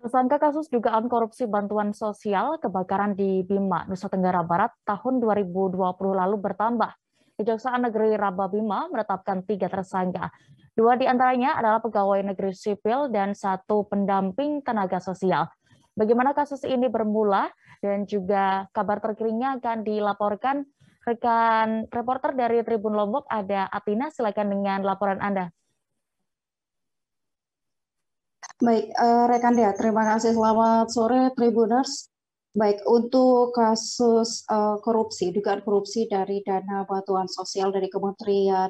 Tersangka kasus dugaan korupsi bantuan sosial kebakaran di Bima, Nusa Tenggara Barat tahun 2020 lalu bertambah. Kejaksaan Negeri Raba Bima menetapkan tiga tersangka. Dua di antaranya adalah pegawai negeri sipil dan satu pendamping tenaga sosial. Bagaimana kasus ini bermula dan juga kabar terkininya akan dilaporkan rekan reporter dari Tribun Lombok ada Atina. Silakan dengan laporan Anda. Baik, uh, rekan Dea, terima kasih. Selamat sore, Tribuners. Baik, untuk kasus uh, korupsi, dugaan korupsi dari dana bantuan sosial dari Kementerian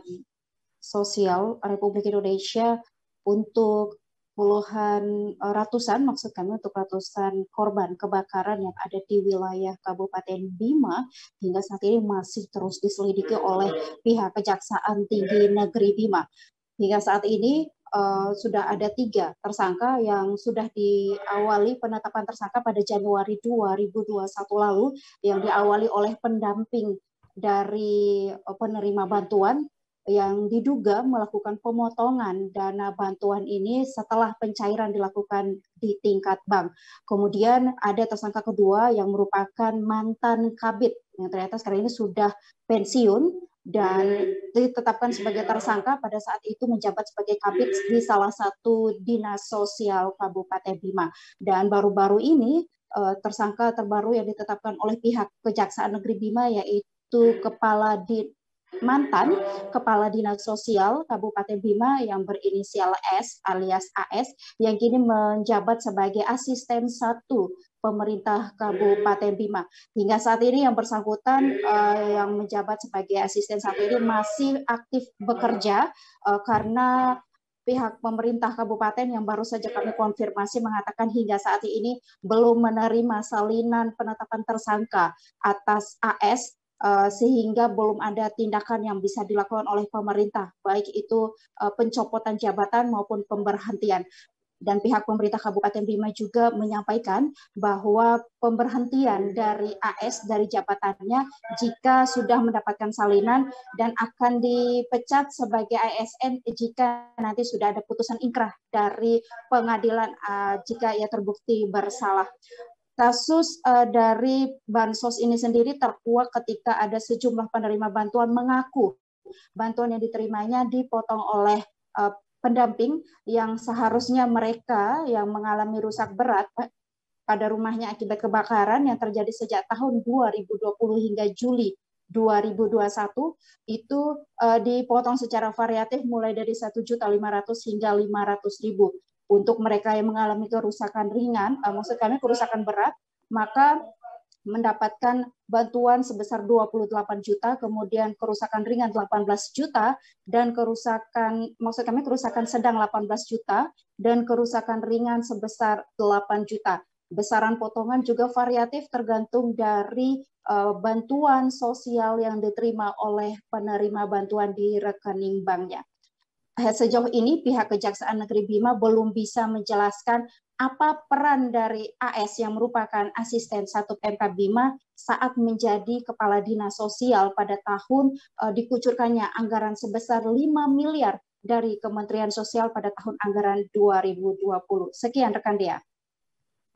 Sosial Republik Indonesia untuk puluhan uh, ratusan, maksud kami untuk ratusan korban kebakaran yang ada di wilayah Kabupaten Bima hingga saat ini masih terus diselidiki oleh pihak Kejaksaan Tinggi Negeri Bima. Hingga saat ini uh, sudah ada tiga tersangka yang sudah diawali penetapan tersangka pada Januari 2021 lalu yang diawali oleh pendamping dari uh, penerima bantuan yang diduga melakukan pemotongan dana bantuan ini setelah pencairan dilakukan di tingkat bank. Kemudian ada tersangka kedua yang merupakan mantan kabit yang ternyata sekarang ini sudah pensiun dan ditetapkan sebagai tersangka pada saat itu menjabat sebagai kabit di salah satu dinas sosial Kabupaten Bima. Dan baru-baru ini eh, tersangka terbaru yang ditetapkan oleh pihak Kejaksaan Negeri Bima yaitu Kepala di mantan Kepala Dinas Sosial Kabupaten Bima yang berinisial S alias AS yang kini menjabat sebagai asisten satu pemerintah Kabupaten Bima. Hingga saat ini yang bersangkutan uh, yang menjabat sebagai asisten satu ini masih aktif bekerja uh, karena pihak pemerintah kabupaten yang baru saja kami konfirmasi mengatakan hingga saat ini belum menerima salinan penetapan tersangka atas AS uh, sehingga belum ada tindakan yang bisa dilakukan oleh pemerintah baik itu pencopotan jabatan maupun pemberhentian dan pihak pemerintah Kabupaten Bima juga menyampaikan bahwa pemberhentian dari AS dari jabatannya jika sudah mendapatkan salinan dan akan dipecat sebagai ASN jika nanti sudah ada putusan inkrah dari pengadilan uh, jika ia terbukti bersalah. Kasus uh, dari bansos ini sendiri terkuak ketika ada sejumlah penerima bantuan mengaku bantuan yang diterimanya dipotong oleh uh, pendamping yang seharusnya mereka yang mengalami rusak berat pada rumahnya akibat kebakaran yang terjadi sejak tahun 2020 hingga Juli 2021 itu uh, dipotong secara variatif mulai dari 1.500 hingga 500.000. Untuk mereka yang mengalami kerusakan ringan, uh, maksud kami kerusakan berat, maka mendapatkan bantuan sebesar 28 juta, kemudian kerusakan ringan 18 juta, dan kerusakan, maksud kami kerusakan sedang 18 juta, dan kerusakan ringan sebesar 8 juta. Besaran potongan juga variatif tergantung dari uh, bantuan sosial yang diterima oleh penerima bantuan di rekening banknya. Sejauh ini pihak Kejaksaan Negeri Bima belum bisa menjelaskan apa peran dari AS yang merupakan asisten satu PMK Bima saat menjadi kepala dinas sosial pada tahun uh, dikucurkannya anggaran sebesar 5 miliar dari Kementerian Sosial pada tahun anggaran 2020. Sekian rekan dia.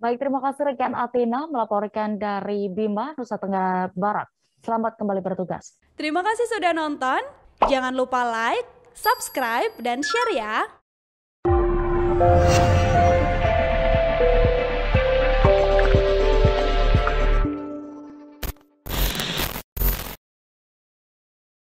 Baik, terima kasih rekan Athena melaporkan dari Bima, Nusa Tenggara Barat. Selamat kembali bertugas. Terima kasih sudah nonton. Jangan lupa like, subscribe, dan share ya.